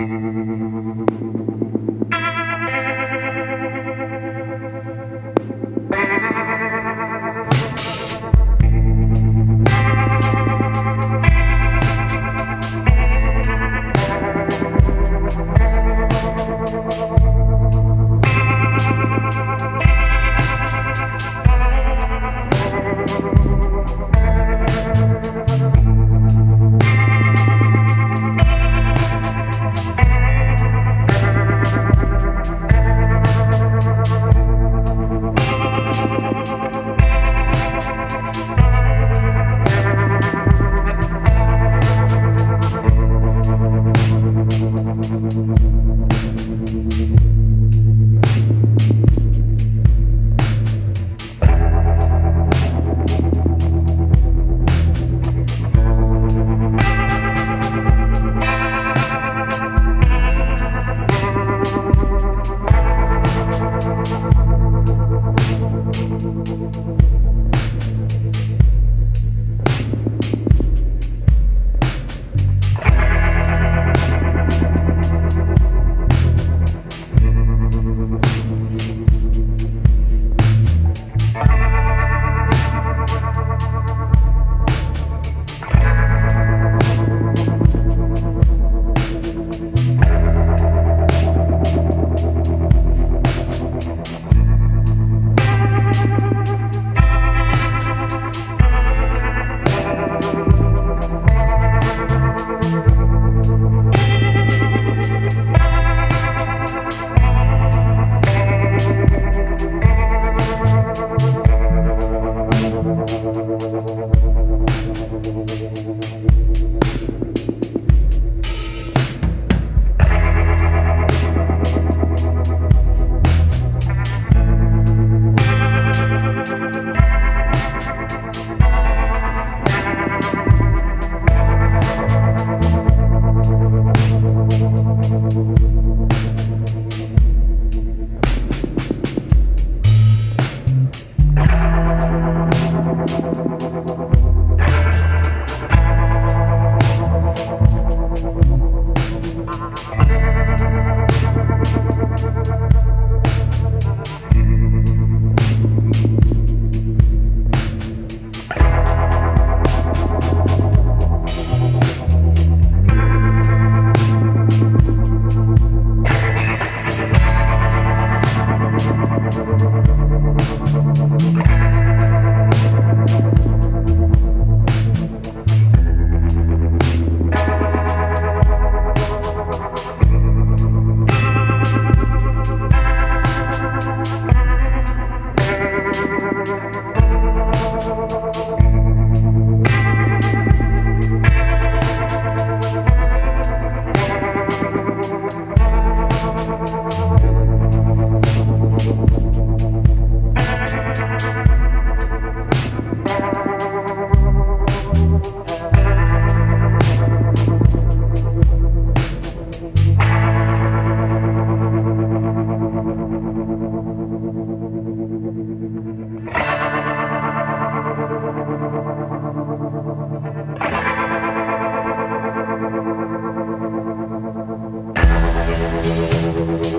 Thank mm-hmm. you. Gracias.